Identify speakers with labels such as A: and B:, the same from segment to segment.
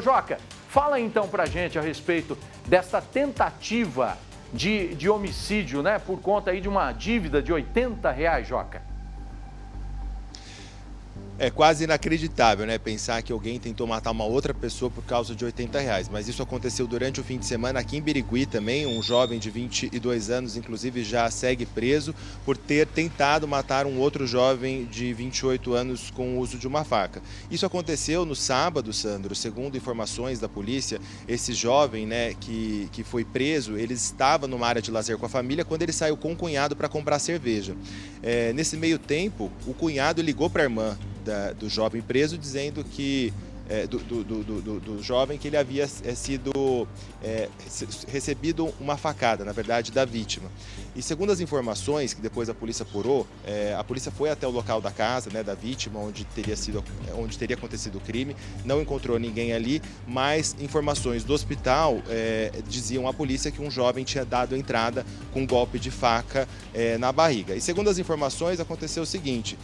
A: Joca, fala então pra gente a respeito desta tentativa de, de homicídio, né? Por conta aí de uma dívida de 80 reais, Joca.
B: É quase inacreditável, né? Pensar que alguém tentou matar uma outra pessoa por causa de 80 reais. Mas isso aconteceu durante o fim de semana aqui em Birigui também. Um jovem de 22 anos, inclusive, já segue preso por ter tentado matar um outro jovem de 28 anos com o uso de uma faca. Isso aconteceu no sábado, Sandro. Segundo informações da polícia, esse jovem, né, que, que foi preso, ele estava numa área de lazer com a família quando ele saiu com o cunhado para comprar cerveja. É, nesse meio tempo, o cunhado ligou para a irmã da, do jovem preso, dizendo que é, do, do, do, do, jovem que ele havia é, sido é, recebido uma facada, na verdade, da vítima. E segundo as informações que depois a polícia apurou, é, a polícia foi até o local da casa né, da vítima, onde teria, sido, onde teria acontecido o crime, não encontrou ninguém ali, mas informações do hospital é, diziam à polícia que um jovem tinha dado entrada com um golpe de faca é, na barriga. E segundo as informações, aconteceu o seguinte: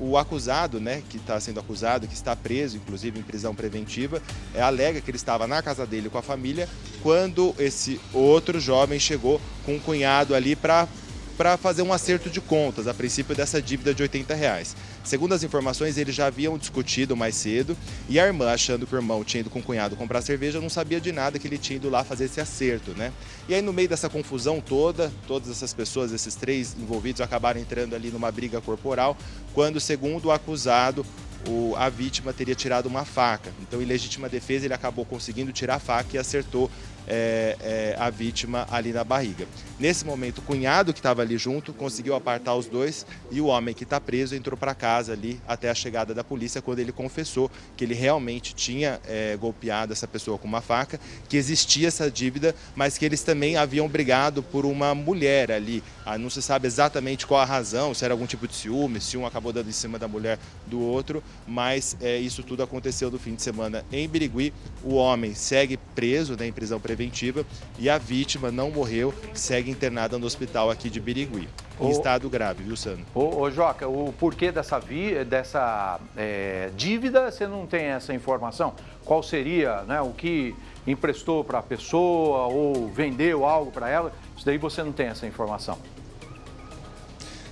B: o acusado, né, que está sendo acusado, que está preso, inclusive prisão preventiva, é, alega que ele estava na casa dele com a família quando esse outro jovem chegou com um cunhado ali para para fazer um acerto de contas, a princípio dessa dívida de 80 reais. Segundo as informações, eles já haviam discutido mais cedo e a irmã, achando que o irmão tinha ido com o cunhado comprar cerveja, não sabia de nada que ele tinha ido lá fazer esse acerto, né? E aí, no meio dessa confusão toda, todas essas pessoas, esses três envolvidos, acabaram entrando ali numa briga corporal, quando, segundo o acusado, o, a vítima teria tirado uma faca. Então, em legítima defesa, ele acabou conseguindo tirar a faca e acertou é, é, a vítima ali na barriga. Nesse momento, o cunhado que estava ali junto conseguiu apartar os dois e o homem que está preso entrou para casa ali até a chegada da polícia, quando ele confessou que ele realmente tinha é, golpeado essa pessoa com uma faca, que existia essa dívida, mas que eles também haviam brigado por uma mulher ali. Ah, não se sabe exatamente qual a razão, se era algum tipo de ciúme, se um acabou dando em cima da mulher do outro, mas é, isso tudo aconteceu no fim de semana em Birigui. O homem segue preso né, em prisão preventiva e a vítima não morreu, segue internada no hospital aqui de Birigui, em estado grave, viu, Sandro?
A: Ô, ô Joca, o porquê dessa, vi, dessa é, dívida, você não tem essa informação? Qual seria né, o que emprestou para a pessoa ou vendeu algo para ela? Isso daí você não tem essa informação.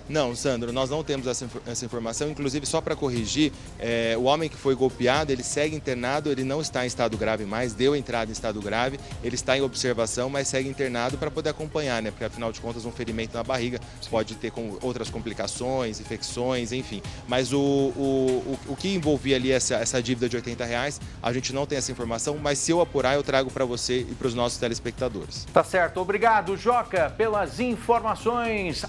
B: Não, Sandro, nós não temos essa, essa informação. Inclusive, só para corrigir, é, o homem que foi golpeado, ele segue internado, ele não está em estado grave mais, deu entrada em estado grave, ele está em observação, mas segue internado para poder acompanhar, né? Porque afinal de contas, um ferimento na barriga pode ter com outras complicações, infecções, enfim. Mas o, o, o, o que envolvia ali essa, essa dívida de 80 reais, a gente não tem essa informação, mas se eu apurar, eu trago para você e para os nossos telespectadores.
A: Tá certo. Obrigado, Joca, pelas informações.